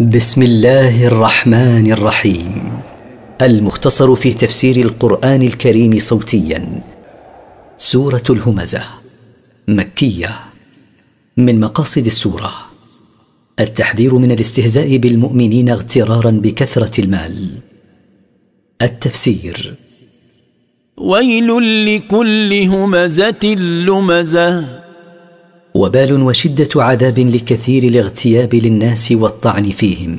بسم الله الرحمن الرحيم. المختصر في تفسير القرآن الكريم صوتيا. سورة الهمزة مكية. من مقاصد السورة التحذير من الاستهزاء بالمؤمنين اغترارا بكثرة المال. التفسير ويل لكل همزة لمزة. وبال وشدة عذاب لكثير الاغتياب للناس والطعن فيهم.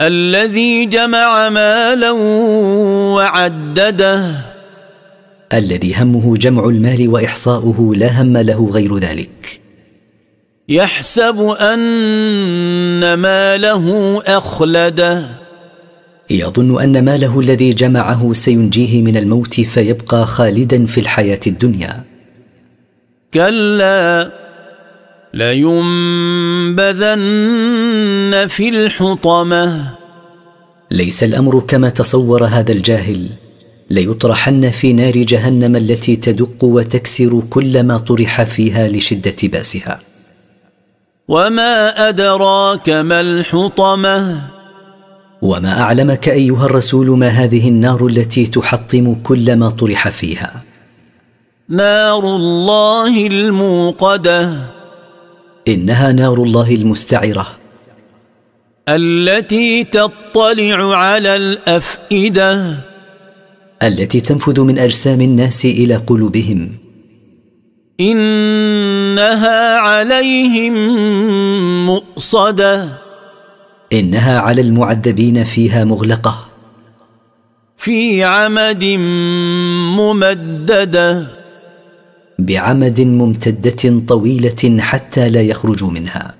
الذي جمع مالا وعدده. الذي همه جمع المال وإحصاؤه لا هم له غير ذلك. يحسب أن ماله أخلده. يظن أن ماله الذي جمعه سينجيه من الموت فيبقى خالدا في الحياة الدنيا. كلا لينبذن في الحطمة. ليس الأمر كما تصور هذا الجاهل. ليطرحن في نار جهنم التي تدق وتكسر كل ما طرح فيها لشدة بأسها. وما أدراك ما الحطمة؟ وما أعلمك أيها الرسول ما هذه النار التي تحطم كل ما طرح فيها؟ نار الله الموقدة. إنها نار الله المستعرة. التي تطلع على الأفئدة. التي تنفذ من أجسام الناس إلى قلوبهم. إنها عليهم مؤصدة. إنها على المعذبين فيها مغلقة. في عمد ممددة. بعمد ممتدة طويلة حتى لا يخرجوا منها.